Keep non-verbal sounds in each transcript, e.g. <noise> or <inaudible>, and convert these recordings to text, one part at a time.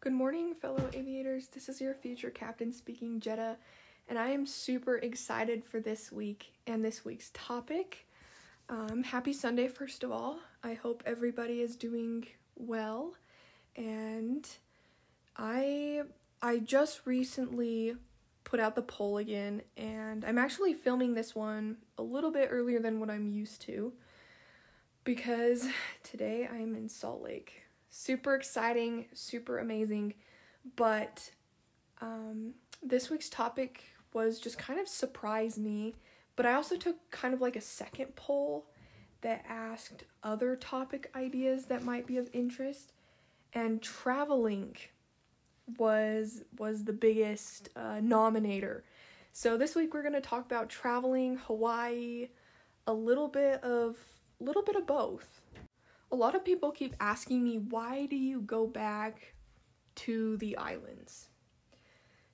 Good morning, fellow aviators. This is your future captain speaking, Jetta, and I am super excited for this week and this week's topic. Um, happy Sunday, first of all. I hope everybody is doing well, and I I just recently put out the poll again, and I'm actually filming this one a little bit earlier than what I'm used to because today I'm in Salt Lake. Super exciting, super amazing, but um, this week's topic was just kind of surprised me. But I also took kind of like a second poll that asked other topic ideas that might be of interest, and traveling was was the biggest uh, nominator. So this week we're gonna talk about traveling, Hawaii, a little bit of little bit of both. A lot of people keep asking me why do you go back to the islands?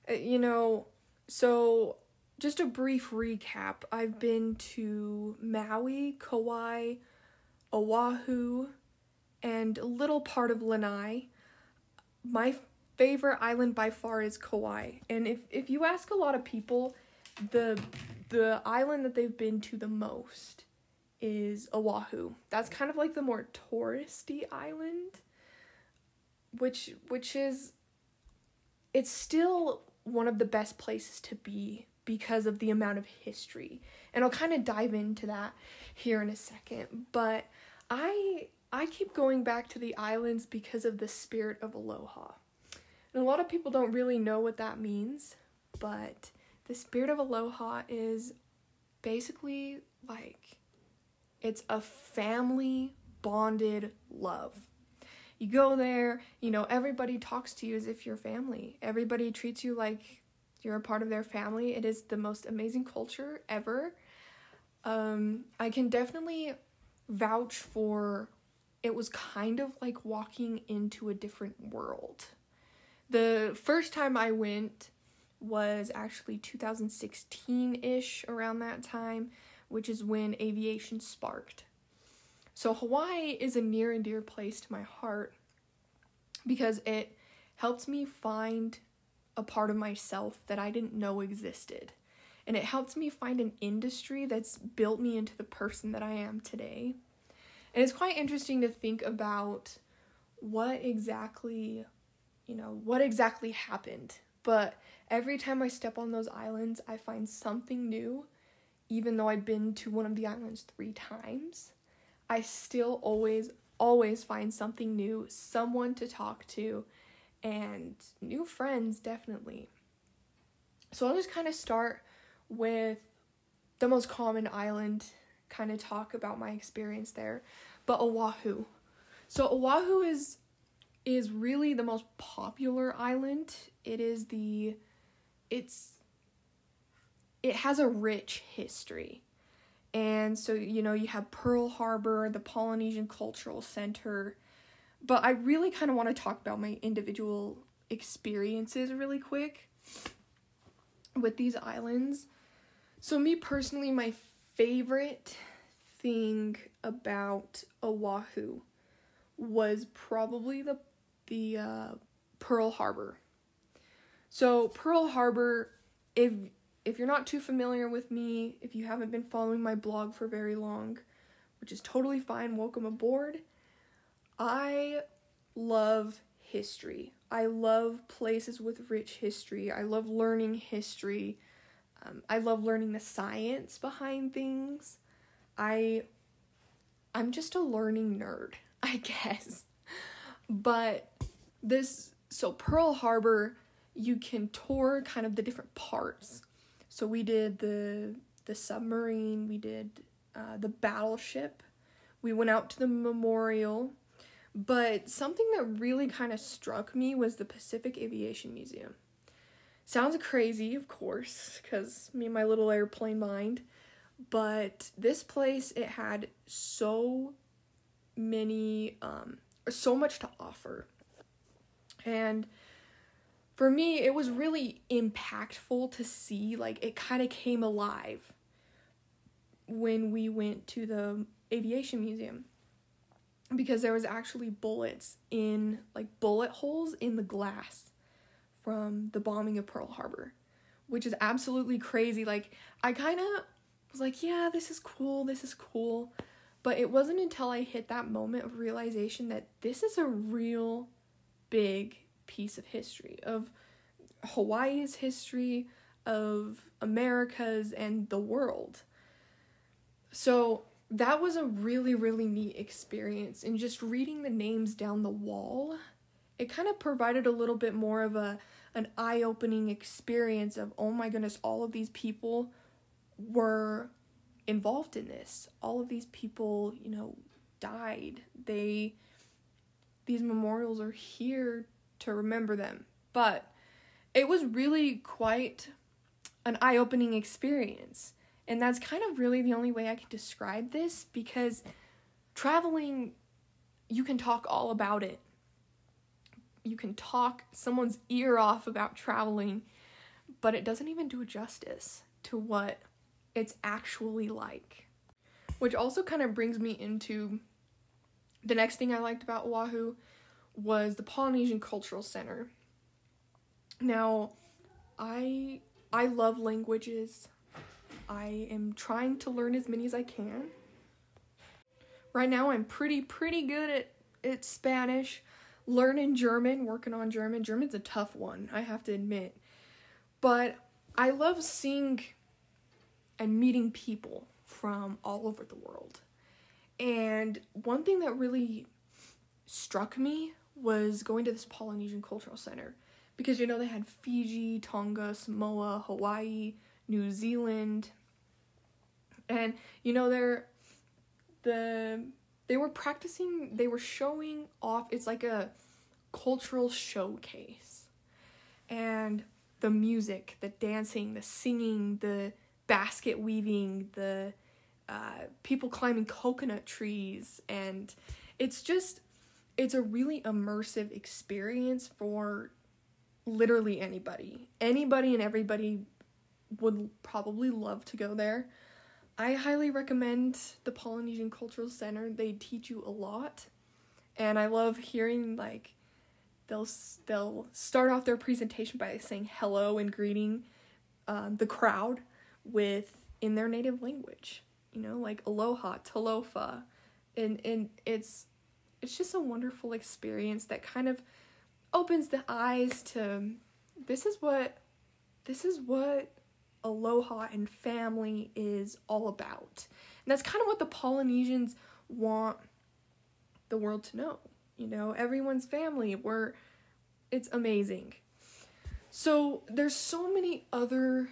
Uh, you know, so just a brief recap. I've been to Maui, Kauai, Oahu, and a little part of Lanai. My favorite island by far is Kauai. And if if you ask a lot of people, the the island that they've been to the most is Oahu. That's kind of like the more touristy island, which which is it's still one of the best places to be because of the amount of history. And I'll kind of dive into that here in a second, but I I keep going back to the islands because of the spirit of aloha. And a lot of people don't really know what that means, but the spirit of aloha is basically like it's a family bonded love. You go there, you know, everybody talks to you as if you're family. Everybody treats you like you're a part of their family. It is the most amazing culture ever. Um, I can definitely vouch for it was kind of like walking into a different world. The first time I went was actually 2016 ish, around that time, which is when aviation sparked. So, Hawaii is a near and dear place to my heart because it helped me find a part of myself that I didn't know existed. And it helped me find an industry that's built me into the person that I am today. And it's quite interesting to think about what exactly you know, what exactly happened. But every time I step on those islands, I find something new. Even though I've been to one of the islands three times, I still always, always find something new, someone to talk to, and new friends, definitely. So I'll just kind of start with the most common island, kind of talk about my experience there. But Oahu. So Oahu is is really the most popular island. It is the it's it has a rich history. And so, you know, you have Pearl Harbor, the Polynesian Cultural Center. But I really kind of want to talk about my individual experiences really quick with these islands. So, me personally, my favorite thing about Oahu was probably the the uh, Pearl Harbor. So Pearl Harbor, if if you're not too familiar with me, if you haven't been following my blog for very long, which is totally fine, welcome aboard. I love history. I love places with rich history. I love learning history. Um, I love learning the science behind things. I I'm just a learning nerd, <laughs> I guess. But this so Pearl Harbor, you can tour kind of the different parts. So we did the the submarine, we did uh, the battleship, we went out to the memorial. But something that really kind of struck me was the Pacific Aviation Museum. Sounds crazy, of course, because me and my little airplane mind. But this place, it had so many um, so much to offer. And for me, it was really impactful to see, like, it kind of came alive when we went to the aviation museum. because there was actually bullets in like bullet holes in the glass from the bombing of Pearl Harbor, which is absolutely crazy. Like I kind of was like, yeah, this is cool. This is cool. But it wasn't until I hit that moment of realization that this is a real big piece of history of Hawaii's history, of America's and the world. So that was a really, really neat experience. And just reading the names down the wall, it kind of provided a little bit more of a an eye-opening experience of oh my goodness, all of these people were involved in this. All of these people, you know, died. They these memorials are here to remember them. But it was really quite an eye opening experience. And that's kind of really the only way I can describe this because traveling, you can talk all about it. You can talk someone's ear off about traveling, but it doesn't even do justice to what it's actually like. Which also kind of brings me into the next thing I liked about Oahu was the Polynesian Cultural Center. Now, I I love languages. I am trying to learn as many as I can. Right now I'm pretty pretty good at at Spanish, learning German, working on German. German's a tough one, I have to admit. But I love seeing and meeting people from all over the world. And one thing that really struck me was going to this Polynesian Cultural Center because you know they had Fiji, Tonga, Samoa, Hawaii, New Zealand, and you know they're the they were practicing they were showing off it's like a cultural showcase. And the music the dancing the singing the basket weaving the uh, people climbing coconut trees. And it's just it's a really immersive experience for literally anybody. Anybody and everybody would probably love to go there. I highly recommend the Polynesian Cultural Center. They teach you a lot. And I love hearing like they'll they'll start off their presentation by saying hello and greeting um, the crowd with in their native language. You know, like aloha, talofa. And and it's it's just a wonderful experience that kind of opens the eyes to this is what this is what aloha and family is all about. And that's kind of what the Polynesians want the world to know. You know, everyone's family. We're it's amazing. So there's so many other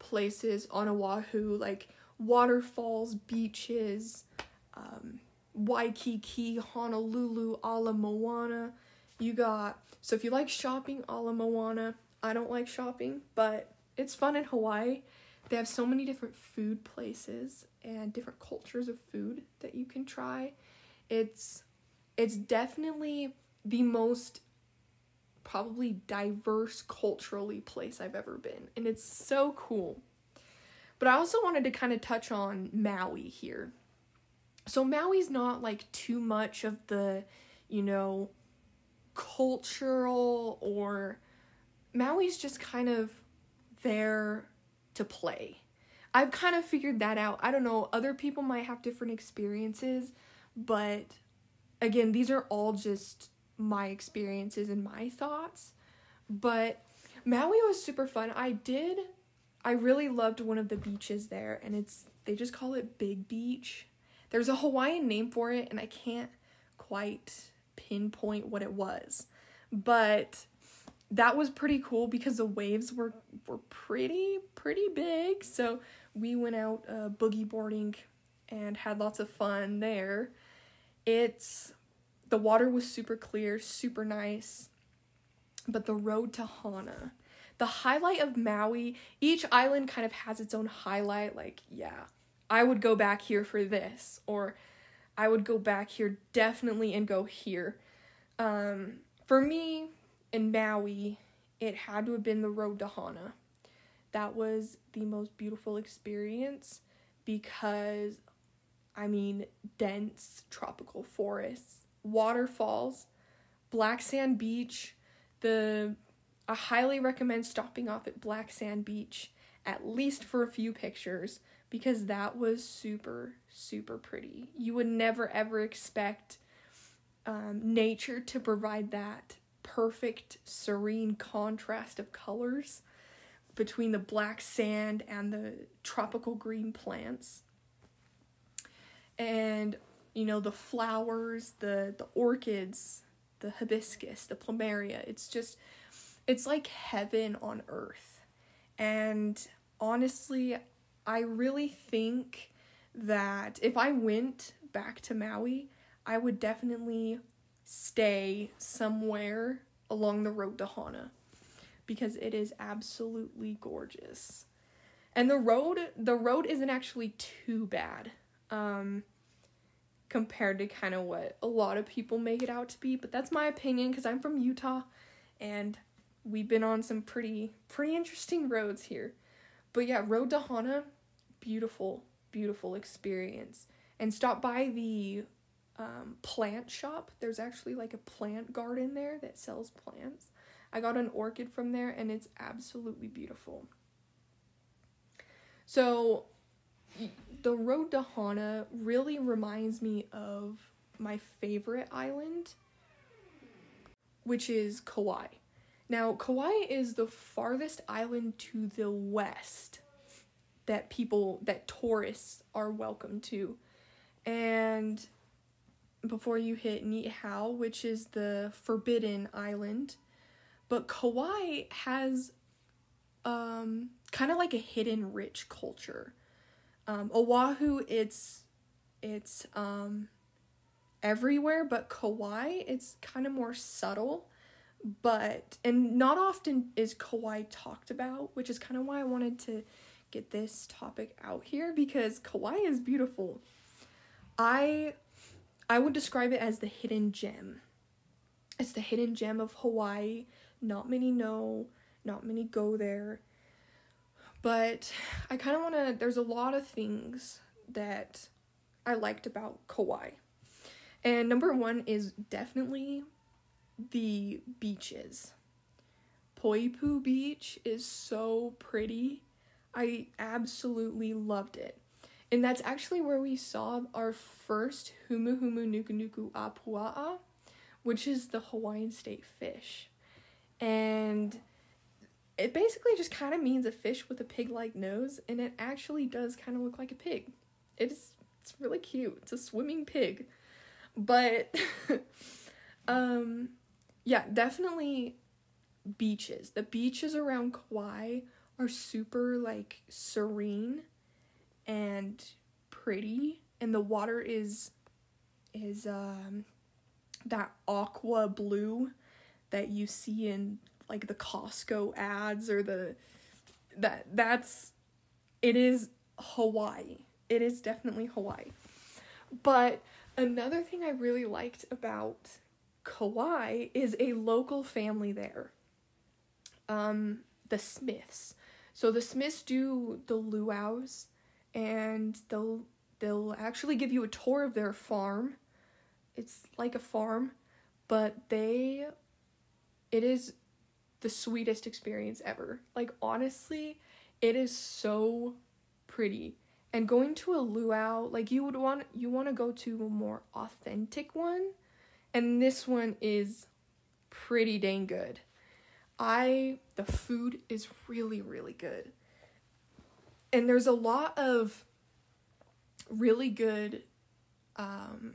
places on Oahu, like waterfalls, beaches, um, Waikiki, Honolulu, Ala Moana. You got, so if you like shopping, Ala Moana. I don't like shopping, but it's fun in Hawaii. They have so many different food places and different cultures of food that you can try. It's it's definitely the most probably diverse culturally place I've ever been, and it's so cool. But I also wanted to kind of touch on Maui here so Maui's not like too much of the, you know, cultural or Maui's just kind of there to play. I've kind of figured that out. I don't know, other people might have different experiences, but again, these are all just my experiences and my thoughts. But Maui was super fun. I did I really loved one of the beaches there and it's they just call it Big Beach there's a Hawaiian name for it, and I can't quite pinpoint what it was. But that was pretty cool because the waves were were pretty pretty big. So we went out uh, boogie boarding and had lots of fun there. It's the water was super clear, super nice. But the road to Hana, the highlight of Maui, each island kind of has its own highlight. Like, yeah, I would go back here for this, or I would go back here definitely and go here. Um, for me, in Maui, it had to have been the road to Hana. That was the most beautiful experience because I mean, dense tropical forests, waterfalls, black sand beach. The I highly recommend stopping off at Black Sand Beach at least for a few pictures because that was super super pretty. You would never ever expect um, nature to provide that perfect serene contrast of colors between the black sand and the tropical green plants and you know the flowers the the orchids the hibiscus the plumeria it's just it's like heaven on earth and honestly i really think that if i went back to maui i would definitely stay somewhere along the road to hana because it is absolutely gorgeous and the road the road isn't actually too bad um, compared to kind of what a lot of people make it out to be. But that's my opinion because I'm from Utah and we've been on some pretty pretty interesting roads here. But yeah, Road to Hana, beautiful, beautiful experience. And stop by the um, plant shop. There's actually like a plant garden there that sells plants. I got an orchid from there and it's absolutely beautiful. So the road to Hana really reminds me of my favorite island, which is Kauai. Now, Kauai is the farthest island to the west that people, that tourists are welcome to. And before you hit Niihau, which is the forbidden island, but Kauai has um, kind of like a hidden rich culture. Um, Oahu, it's it's um, everywhere, but Kauai, it's kind of more subtle. But and not often is Kauai talked about, which is kind of why I wanted to get this topic out here because Kauai is beautiful. I I would describe it as the hidden gem. It's the hidden gem of Hawaii. Not many know, not many go there. But I kind of want to, there's a lot of things that I liked about Kauai. And number one is definitely the beaches. Poipu Beach is so pretty. I absolutely loved it. And that's actually where we saw our first Humu Humu Nuku Nuku Apua'a, which is the Hawaiian state fish. And it basically just kind of means a fish with a pig-like nose, and it actually does kind of look like a pig. It's it's really cute. It's a swimming pig, but <laughs> um, yeah, definitely beaches. The beaches around Kauai are super like serene and pretty, and the water is is um that aqua blue that you see in like the Costco ads or the that that's it is Hawaii. It is definitely Hawaii. But another thing I really liked about Kauai is a local family there. Um the Smiths. So the Smiths do the luau's and they'll they'll actually give you a tour of their farm. It's like a farm, but they it is the sweetest experience ever. Like honestly, it is so pretty. And going to a luau, like you would want you want to go to a more authentic one, and this one is pretty dang good. I the food is really really good. And there's a lot of really good um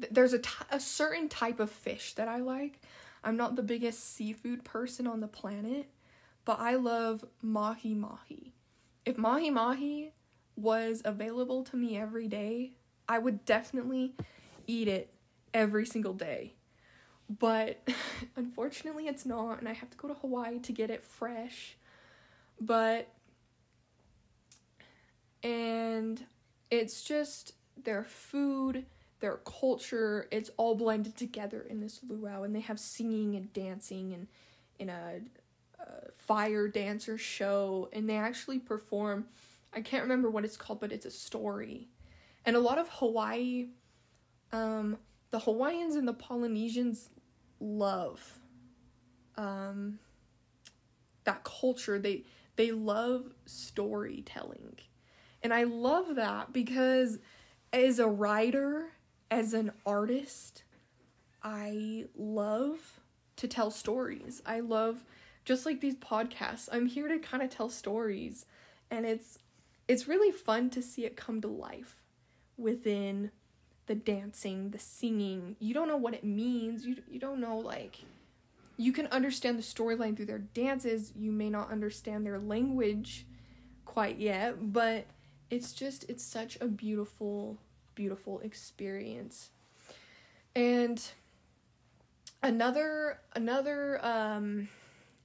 th- there's a, t- a certain type of fish that I like I'm not the biggest seafood person on the planet, but I love mahi mahi. If mahi mahi was available to me every day, I would definitely eat it every single day. But <laughs> unfortunately, it's not, and I have to go to Hawaii to get it fresh. But, and it's just their food their culture, it's all blended together in this luau, and they have singing and dancing and in a, a fire dancer show, and they actually perform. I can't remember what it's called, but it's a story, And a lot of Hawaii, um, the Hawaiians and the Polynesians love um, that culture. They they love storytelling. And I love that because as a writer, as an artist, I love to tell stories. I love just like these podcasts. I'm here to kind of tell stories and it's it's really fun to see it come to life within the dancing, the singing. You don't know what it means. You you don't know like you can understand the storyline through their dances. You may not understand their language quite yet, but it's just it's such a beautiful beautiful experience. And another another um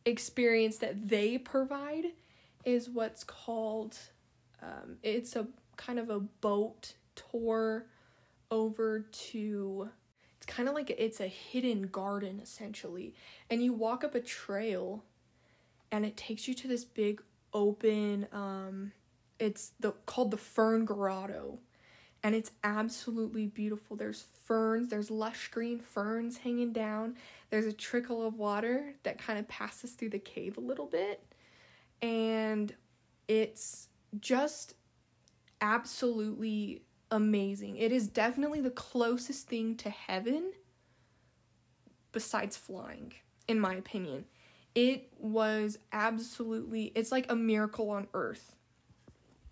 experience that they provide is what's called um, it's a kind of a boat tour over to it's kind of like it's a hidden garden essentially. And you walk up a trail and it takes you to this big open um it's the called the fern grotto. And it's absolutely beautiful. There's ferns there's lush green ferns hanging down. There's a trickle of water that kind of passes through the cave a little bit. And it's just absolutely amazing. It is definitely the closest thing to heaven besides flying, in my opinion. It was absolutely, it's like a miracle on earth.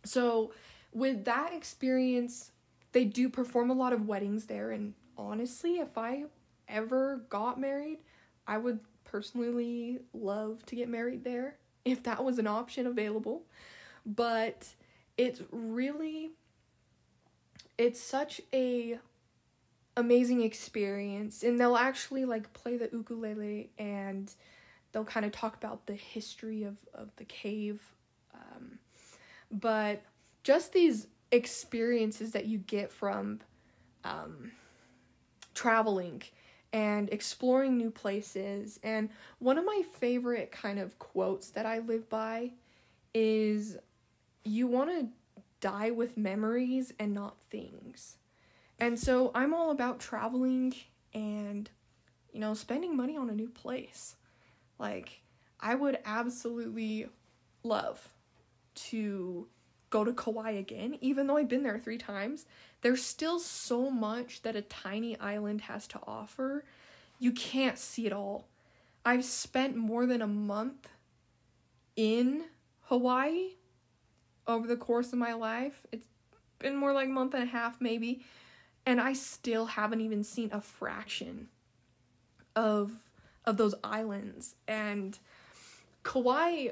So, with that experience, they do perform a lot of weddings there. And honestly, if I ever got married, I would personally love to get married there if that was an option available. But it's really it's such a amazing experience and they'll actually like play the ukulele and they'll kind of talk about the history of of the cave um, but just these experiences that you get from um, traveling and exploring new places and one of my favorite kind of quotes that I live by is you want to die with memories and not things. And so I'm all about traveling and, you know, spending money on a new place. Like, I would absolutely love to go to Kauai again, even though I've been there three times. There's still so much that a tiny island has to offer. You can't see it all. I've spent more than a month in Hawaii over the course of my life. It's been more like a month and a half, maybe. And I still haven't even seen a fraction of of those islands. And Kauai,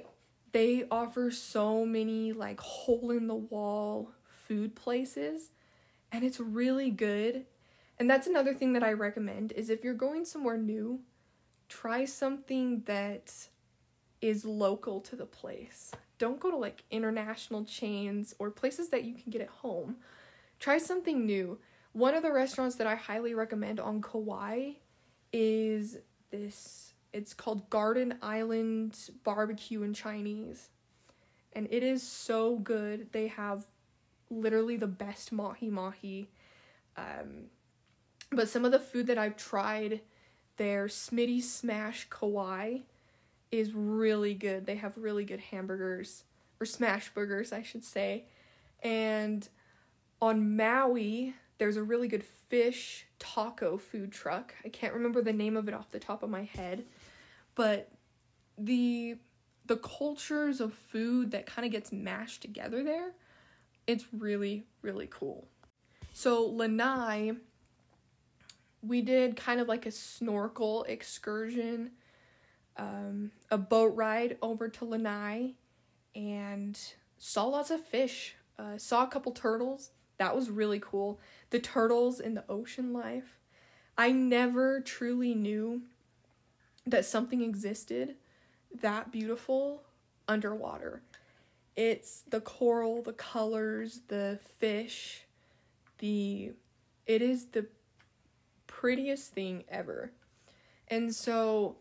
they offer so many like hole in the wall food places and it's really good. And that's another thing that I recommend is if you're going somewhere new, try something that is local to the place don't go to like international chains or places that you can get at home. Try something new. One of the restaurants that I highly recommend on Kauai is this it's called Garden Island Barbecue and Chinese. And it is so good. They have literally the best mahi mahi. Um, but some of the food that I've tried there, Smitty Smash Kauai, is really good. They have really good hamburgers or smash burgers, I should say. And on Maui, there's a really good fish taco food truck. I can't remember the name of it off the top of my head, but the the cultures of food that kind of gets mashed together there, it's really really cool. So Lanai we did kind of like a snorkel excursion um, a boat ride over to Lanai and saw lots of fish. Uh, saw a couple turtles. That was really cool. The turtles in the ocean life. I never truly knew that something existed that beautiful underwater. It's the coral, the colors, the fish, the it is the prettiest thing ever. And so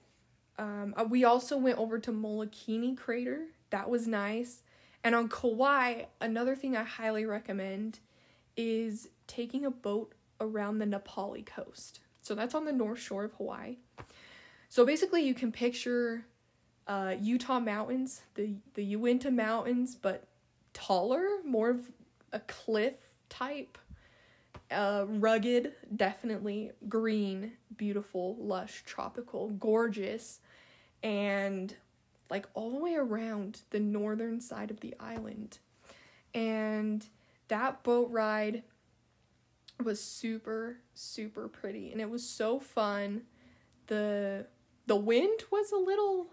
um, uh, we also went over to Molokini Crater. That was nice. And on Kauai, another thing I highly recommend is taking a boat around the Na Pali coast. So that's on the north shore of Hawaii. So basically, you can picture uh, Utah mountains, the the Uinta Mountains, but taller, more of a cliff type, uh, rugged, definitely green, beautiful, lush, tropical, gorgeous, and like all the way around the northern side of the island. And that boat ride was super super pretty and it was so fun. The the wind was a little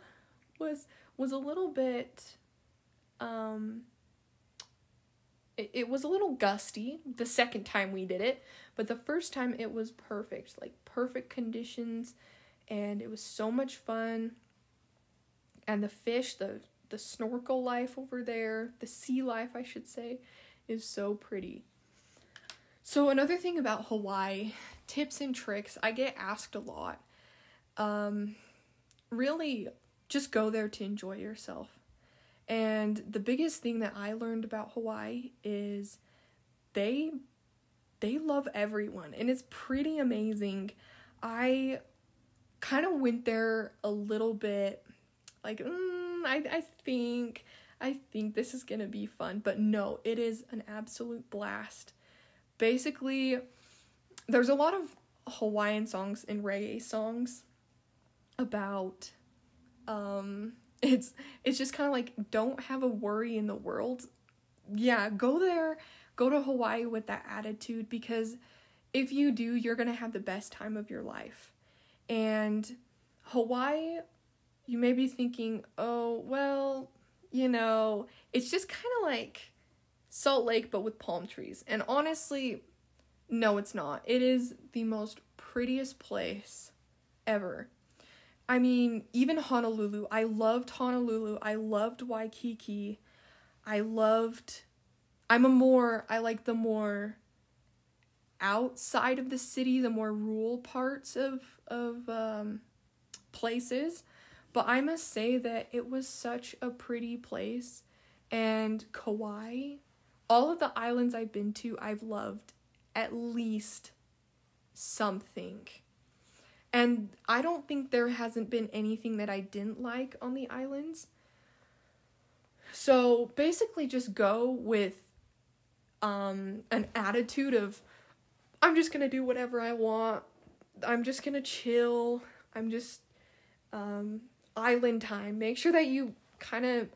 was was a little bit um it, it was a little gusty the second time we did it, but the first time it was perfect, like perfect conditions and it was so much fun. And the fish, the the snorkel life over there, the sea life I should say, is so pretty. So another thing about Hawaii, tips and tricks, I get asked a lot. Um really just go there to enjoy yourself. And the biggest thing that I learned about Hawaii is they they love everyone and it's pretty amazing. I kind of went there a little bit like mm, I I think I think this is to be fun, but no, it is an absolute blast. Basically, there's a lot of Hawaiian songs and reggae songs about um <laughs> it's it's just kind of like don't have a worry in the world. Yeah, go there, go to Hawaii with that attitude because if you do, you're going to have the best time of your life. And Hawaii, you may be thinking, "Oh, well, you know, it's just kind of like Salt Lake but with palm trees." And honestly, no, it's not. It is the most prettiest place ever. I mean, even Honolulu. I loved Honolulu. I loved Waikiki. I loved I'm a more I like the more outside of the city, the more rural parts of of um places. But I must say that it was such a pretty place and Kauai, all of the islands I've been to, I've loved at least something. And I don't think there hasn't been anything that I didn't like on the islands. So basically, just go with um, an attitude of, I'm just gonna do whatever I want. I'm just gonna chill. I'm just um, island time. Make sure that you kind of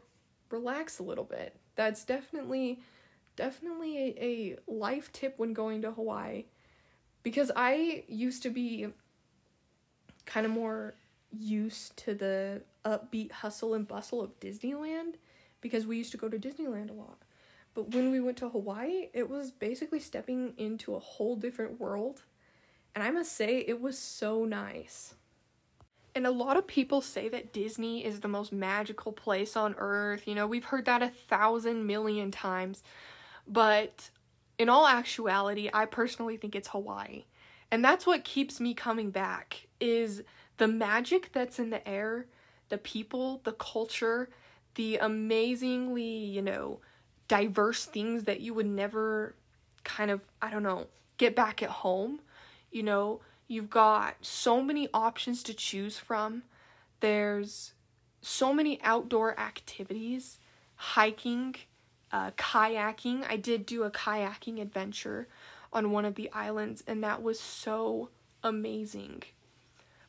relax a little bit. That's definitely, definitely a, a life tip when going to Hawaii. Because I used to be kind of more used to the upbeat hustle and bustle of Disneyland because we used to go to Disneyland a lot. But when we went to Hawaii, it was basically stepping into a whole different world. And I must say, it was so nice. And a lot of people say that Disney is the most magical place on earth. You know, we've heard that a thousand million times. But in all actuality, I personally think it's Hawaii. And that's what keeps me coming back is the magic that's in the air, the people, the culture, the amazingly, you know, diverse things that you would never kind of, I don't know, get back at home. You know, you've got so many options to choose from. There's so many outdoor activities, hiking, uh, kayaking. I did do a kayaking adventure on one of the islands, and that was so amazing.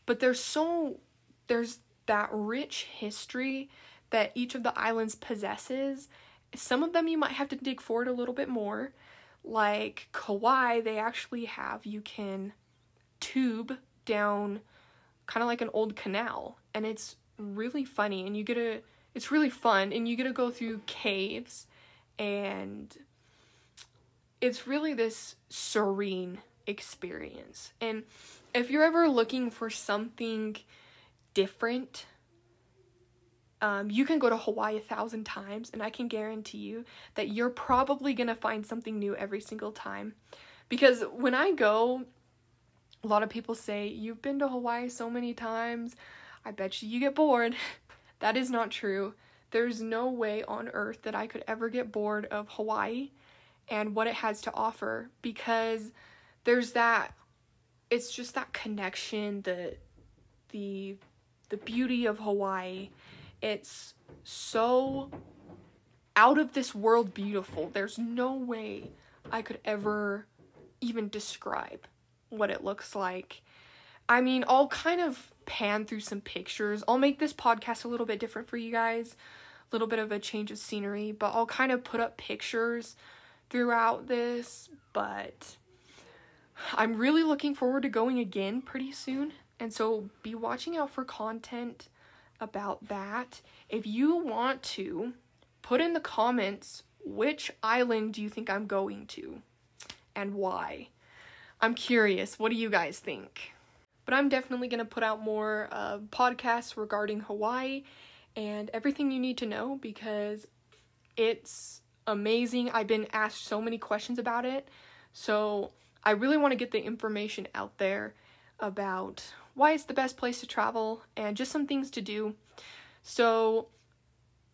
But there's so there's that rich history that each of the islands possesses. Some of them you might have to dig for it a little bit more. Like Kauai, they actually have you can tube down kind of like an old canal and it's really funny and you get to it's really fun and you get to go through caves and it's really this serene experience. And if you're ever looking for something different, um, you can go to Hawaii a thousand times, and I can guarantee you that you're probably gonna find something new every single time. Because when I go, a lot of people say, You've been to Hawaii so many times, I bet you you get bored. <laughs> that is not true. There's no way on earth that I could ever get bored of Hawaii and what it has to offer because there's that it's just that connection the the the beauty of Hawaii it's so out of this world beautiful there's no way I could ever even describe what it looks like I mean I'll kind of pan through some pictures I'll make this podcast a little bit different for you guys a little bit of a change of scenery but I'll kind of put up pictures throughout this, but I'm really looking forward to going again pretty soon. And so be watching out for content about that. If you want to, put in the comments which island do you think I'm going to and why. I'm curious. What do you guys think? But I'm definitely going to put out more uh, podcasts regarding Hawaii and everything you need to know because it's amazing. I've been asked so many questions about it. So I really want to get the information out there about why it's the best place to travel and just some things to do. So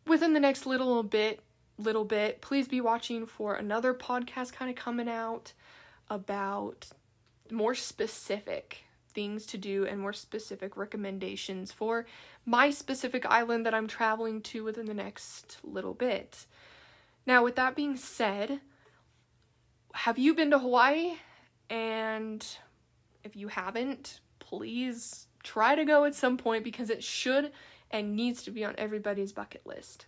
within the next little bit, little bit, please be watching for another podcast kind of coming out about more specific things to do and more specific recommendations for my specific island that I'm traveling to within the next little bit. Now, with that being said, have you been to Hawaii? And if you haven't, please try to go at some point because it should and needs to be on everybody's bucket list.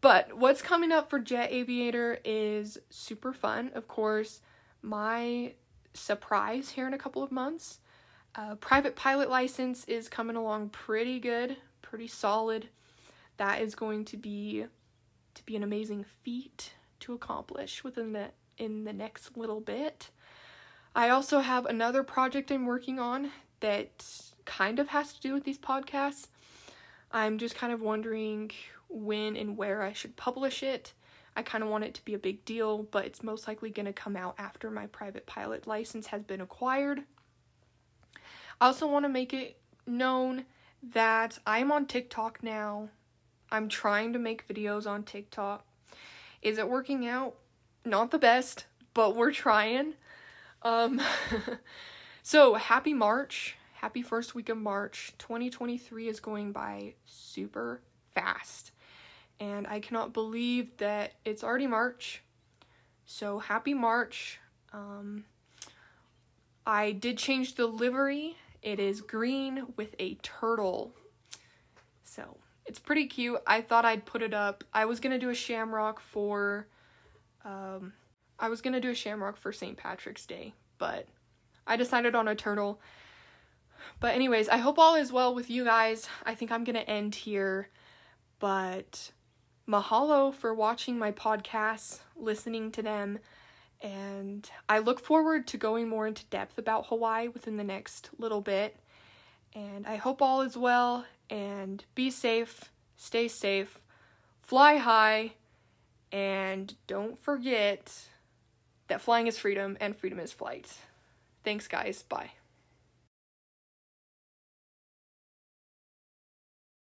But what's coming up for Jett Aviator is super fun. Of course, my surprise here in a couple of months. Uh, private pilot license is coming along pretty good, pretty solid. That is going to be to be an amazing feat to accomplish within the in the next little bit. I also have another project I'm working on that kind of has to do with these podcasts. I'm just kind of wondering when and where I should publish it. I kind of want it to be a big deal, but it's most likely going to come out after my private pilot license has been acquired. I also want to make it known that I'm on TikTok now. I'm trying to make videos on TikTok. Is it working out? Not the best, but we're trying. Um <laughs> so happy March. Happy first week of March. 2023 is going by super fast. And I cannot believe that it's already March. So happy March. Um I did change the livery. It is green with a turtle. So it's pretty cute. I thought I'd put it up. I was gonna do a shamrock for, um, I was gonna do a shamrock for St. Patrick's Day, but I decided on a turtle. But anyways, I hope all is well with you guys. I think I'm gonna end here, but mahalo for watching my podcasts, listening to them, and I look forward to going more into depth about Hawaii within the next little bit. And I hope all is well and be safe, stay safe, fly high, and don't forget that flying is freedom and freedom is flight. Thanks, guys. Bye.